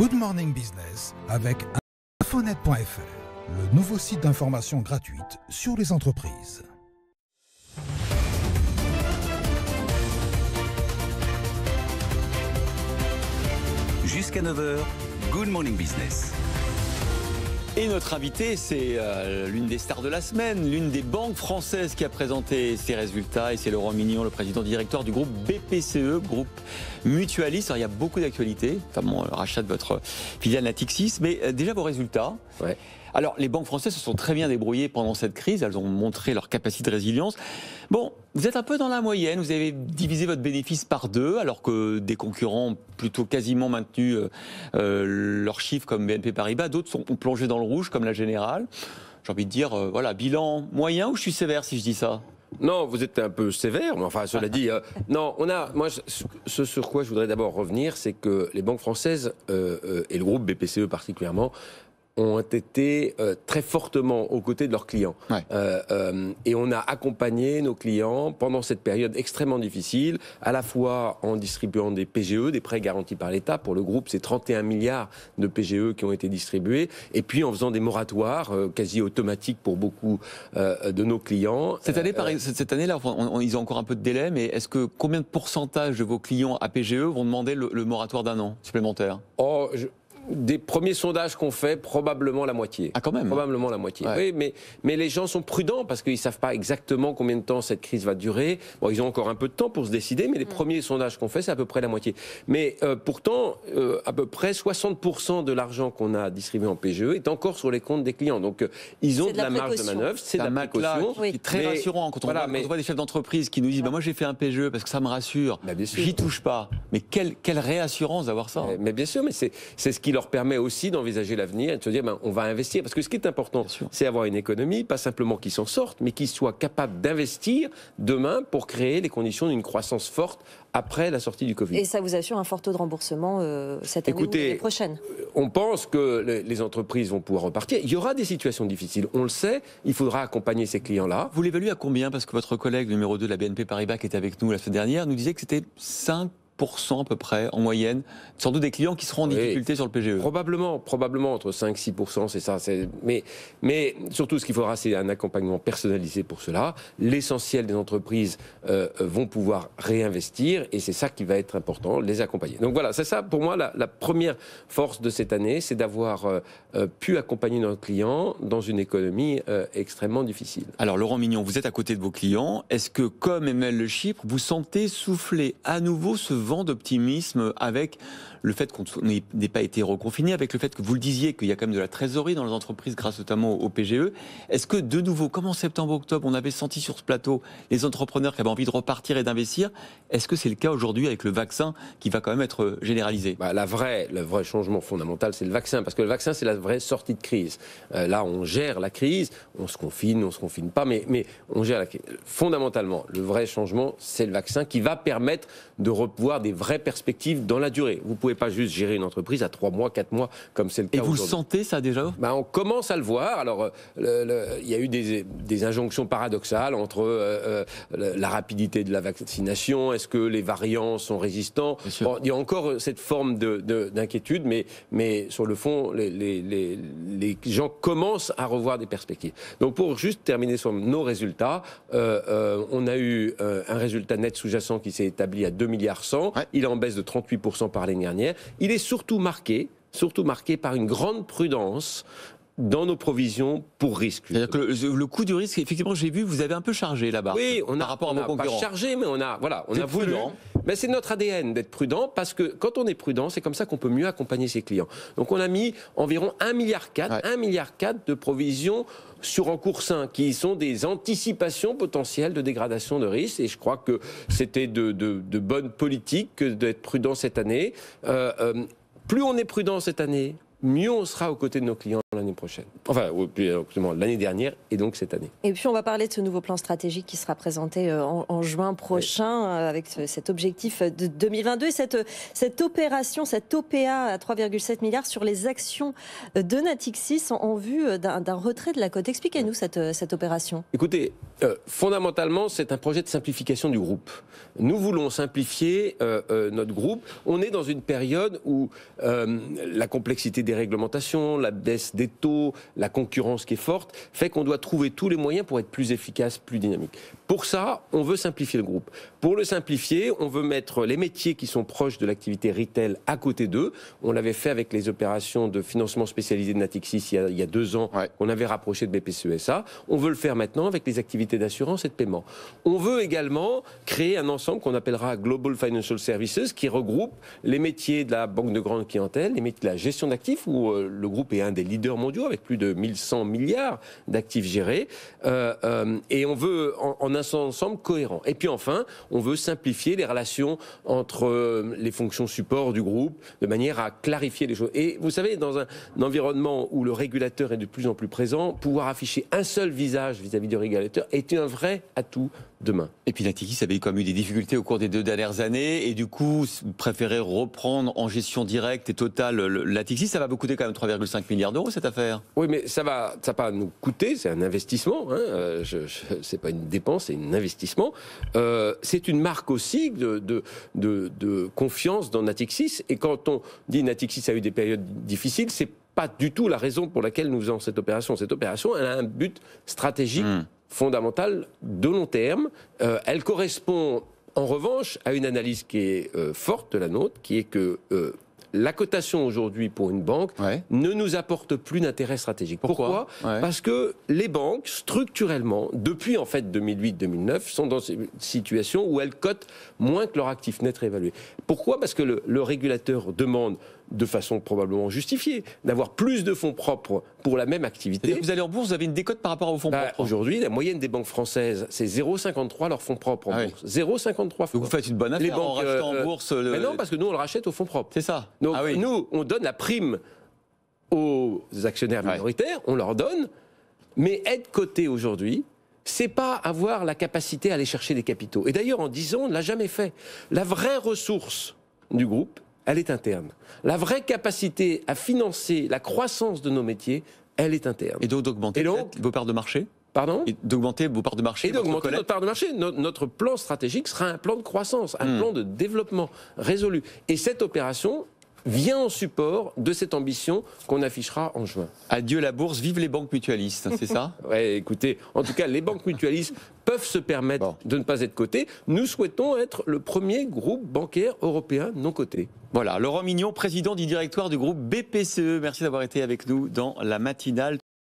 Good Morning Business avec infonet.fr, le nouveau site d'information gratuite sur les entreprises. Jusqu'à 9h, Good Morning Business. Et notre invité, c'est euh, l'une des stars de la semaine, l'une des banques françaises qui a présenté ses résultats. Et c'est Laurent Mignon, le président directeur du groupe BPCE, groupe mutualiste. Alors, il y a beaucoup d'actualités, notamment le rachat de votre filiale Natixis. Mais euh, déjà, vos résultats. Alors, les banques françaises se sont très bien débrouillées pendant cette crise. Elles ont montré leur capacité de résilience. Bon, vous êtes un peu dans la moyenne. Vous avez divisé votre bénéfice par deux, alors que des concurrents ont plutôt quasiment maintenu euh, euh, leurs chiffres comme BNP Paribas. D'autres sont ont plongé dans le rouge, comme la Générale. J'ai envie de dire, euh, voilà, bilan moyen ou je suis sévère si je dis ça? Non, vous êtes un peu sévère, mais enfin, cela dit, euh, non, on a, moi, ce, ce sur quoi je voudrais d'abord revenir, c'est que les banques françaises euh, euh, et le groupe BPCE particulièrement ont été euh, très fortement aux côtés de leurs clients. Ouais. Euh, euh, et on a accompagné nos clients pendant cette période extrêmement difficile, à la fois en distribuant des PGE, des prêts garantis par l'État. Pour le groupe, c'est 31 milliards de PGE qui ont été distribués. Et puis en faisant des moratoires quasi automatiques pour beaucoup de nos clients. Cette année, pareil, cette cette année-là, enfin, on- on- ils ont encore un peu de délai, mais est-ce que combien de pourcentage de vos clients à PGE vont demander le, le moratoire d'un an supplémentaire? Oh, je- des premiers sondages qu'on fait, probablement la moitié. Ah, quand même. Probablement la moitié. Ouais. Oui, mais, mais les gens sont prudents parce qu'ils ne savent pas exactement combien de temps cette crise va durer. Bon, ils ont encore un peu de temps pour se décider, mais les premiers sondages qu'on fait, c'est à peu près la moitié. Mais euh, pourtant, euh, à peu près 60% de l'argent qu'on a distribué en PGE est encore sur les comptes des clients. Donc, euh, ils ont de la, la marge de manœuvre, c'est de la précaution. qui est très Mais- rassurant quand on, voilà, voit, mais- quand on voit des chefs d'entreprise qui nous disent bah, Moi j'ai fait un PGE parce que ça me rassure, Bah, bien sûr. j'y touche pas. Mais quelle, quelle réassurance d'avoir ça Mais- Mais bien sûr, mais c'est c'est ce qui leur permet aussi d'envisager l'avenir et de se dire ben, on va investir. Parce que ce qui est important, c'est avoir une économie, pas simplement qui s'en sorte, mais qui soit capable d'investir demain pour créer les conditions d'une croissance forte après la sortie du Covid. Et ça vous assure un fort taux de remboursement euh, cette année Écoutez, ou l'année prochaine? On pense que les- les entreprises vont pouvoir repartir. Il y aura des situations difficiles, on le sait. Il faudra accompagner ces clients-là. Vous l'évaluez à combien? Parce que votre collègue numéro 2 de la BNP Paribas qui était avec nous la semaine dernière nous disait que c'était 5% à peu près en moyenne, sans doute des clients qui seront en Oui. difficulté sur le PGE. Probablement, probablement entre 5-6%, c'est ça. Mais, mais surtout, ce qu'il faudra, c'est un accompagnement personnalisé pour cela. L'essentiel des entreprises euh, vont pouvoir réinvestir et c'est ça qui va être important, les accompagner. Donc voilà, c'est ça pour moi la, la première force de cette année, c'est d'avoir euh, euh, pu accompagner nos clients dans une économie euh, extrêmement difficile. Alors Laurent Mignon, vous êtes à côté de vos clients. Est-ce que, comme Emmanuel Le Chypre, vous sentez souffler à nouveau ce vent d'optimisme avec le fait qu'on n'ait pas été reconfiné, avec le fait que vous le disiez qu'il y a quand même de la trésorerie dans les entreprises grâce notamment au PGE Est-ce que de nouveau, comme en septembre-octobre, on avait senti sur ce plateau les entrepreneurs qui avaient envie de repartir et d'investir Est-ce que c'est le cas aujourd'hui avec le vaccin qui va quand même être généralisé? Bah, la vraie, le vrai changement fondamental, c'est le vaccin, parce que le vaccin, c'est la vraie sortie de crise. Euh, là, on gère la crise, on se confine, on se confine pas, mais, mais on gère la crise. Fondamentalement, le vrai changement, c'est le vaccin qui va permettre de revoir des vraies perspectives dans la durée. Vous pouvez pas juste gérer une entreprise à trois mois, quatre mois, comme c'est le cas Et vous le sentez ça déjà? Ben, on commence à le voir. Alors, euh, il y a eu des, des injonctions paradoxales entre euh, euh, la rapidité de la vaccination, est-ce que les variants sont résistants? Bon, Il y a encore cette forme de- de- d'inquiétude, mais, mais sur le fond, les, les- les- les gens commencent à revoir des perspectives. Donc, pour juste terminer sur nos résultats, euh, on a eu un résultat net sous-jacent qui s'est établi à 2 milliards 100. Ouais. Il est en baisse de 38% par l'année dernière. Il est surtout marqué, surtout marqué par une grande prudence dans nos provisions pour risque. C'est-à-dire que le, le coût du risque, effectivement, j'ai vu, vous avez un peu chargé là-bas. Oui, on a, par rapport à on vos a pas concurrents. chargé, mais on a, voilà, on a voulu. prudent. Mais c'est notre ADN d'être prudent parce que quand on est prudent, c'est comme ça qu'on peut mieux accompagner ses clients. Donc on a mis environ 1 milliard 4, Ouais. 1 milliard 4 de provisions sur encours sain qui sont des anticipations potentielles de dégradation de risque. Et je crois que c'était de, de, de bonne politique que d'être prudent cette année. Euh, euh, plus on est prudent cette année, mieux on sera aux côtés de nos clients l'année prochaine. Enfin, exactement, l'année dernière et donc cette année. Et puis on va parler de ce nouveau plan stratégique qui sera présenté euh, en, en juin prochain euh, avec ce- cet objectif de 2022 et cette, cette opération, cette OPA à 3,7 milliards sur les actions de Natixis en, en vue d'un d'un retrait de la cote. Expliquez-nous cette, cette opération. Écoutez, euh, fondamentalement, c'est un projet de simplification du groupe. Nous voulons simplifier euh, euh, notre groupe. On est dans une période où la complexité des réglementations, la baisse des taux, la concurrence qui est forte, fait qu'on doit trouver tous les moyens pour être plus efficace, plus dynamique. Pour ça, on veut simplifier le groupe. Pour le simplifier, on veut mettre les métiers qui sont proches de l'activité retail à côté d'eux. On l'avait fait avec les opérations de financement spécialisé de Natixis il y a, deux ans. On avait rapproché de BPCESA. On veut le faire maintenant avec les activités d'assurance et de paiement. On veut également créer un ensemble qu'on appellera Global Financial Services qui regroupe les métiers de la banque de grande clientèle, les métiers de la gestion d'actifs où euh, le groupe est un des leaders mondiaux avec plus de 1100 milliards d'actifs gérés. Euh, euh, et on veut en, en, un ensemble cohérent. Et puis enfin, on veut simplifier les relations entre les fonctions support du groupe de manière à clarifier les choses. Et vous savez, dans un, un environnement où le régulateur est de plus en plus présent, pouvoir afficher un seul visage vis-à-vis du régulateur est un vrai atout demain. Et puis Natixis avait quand même eu des difficultés au cours des deux dernières années et du coup préférer reprendre en gestion directe et totale Natixis, ça va vous coûter quand même 3,5 milliards d'euros cette affaire. Oui, mais ça va, ça va nous coûter, c'est un investissement. Hein, euh, je, c'est pas une dépense, c'est un investissement. Euh, c'est une marque aussi de, de, de, de, confiance dans Natixis. Et quand on dit Natixis a eu des périodes difficiles, c'est pas du tout la raison pour laquelle nous faisons cette opération. Cette opération, elle a un but stratégique. Hmm fondamentale de long terme. Euh, elle correspond en revanche à une analyse qui est euh, forte de la nôtre, qui est que euh, la cotation aujourd'hui pour une banque ne nous apporte plus d'intérêt stratégique. Pourquoi, Parce que les banques, structurellement, depuis en fait 2008-2009, sont dans une situation où elles cotent moins que leur actif net réévalué. Pourquoi? Parce que le, le régulateur demande de façon probablement justifiée, d'avoir plus de fonds propres pour la même activité. Vous allez en bourse, vous avez une décote par rapport aux fonds bah, propres Aujourd'hui, la moyenne des banques françaises, c'est 0,53 leurs fonds propres en ah bourse. 0,53 Donc vous faites une bonne affaire Les banques, en rachetant en euh, bourse. Mais non, parce que nous, on le rachète aux fonds propres. C'est ça. Donc ah nous, on donne la prime aux actionnaires minoritaires, on leur donne, mais être coté aujourd'hui, c'est pas avoir la capacité à aller chercher des capitaux. Et d'ailleurs, en 10 ans, on ne l'a jamais fait. La vraie ressource du groupe, elle est interne. La vraie capacité à financer la croissance de nos métiers, elle est interne. Et donc d'augmenter vos parts de marché? Pardon? D'augmenter vos parts de marché Et d'augmenter notre part de marché. Notre, plan stratégique sera un plan de croissance, un hmm. plan de développement résolu. Et cette opération, vient en support de cette ambition qu'on affichera en juin. Adieu la bourse, vive les banques mutualistes, c'est ça? Ouais, écoutez, en tout cas, les banques mutualistes peuvent se permettre de ne pas être cotées. Nous souhaitons être le premier groupe bancaire européen non coté. Voilà, Laurent Mignon, président du directoire du groupe BPCE. Merci d'avoir été avec nous dans la matinale.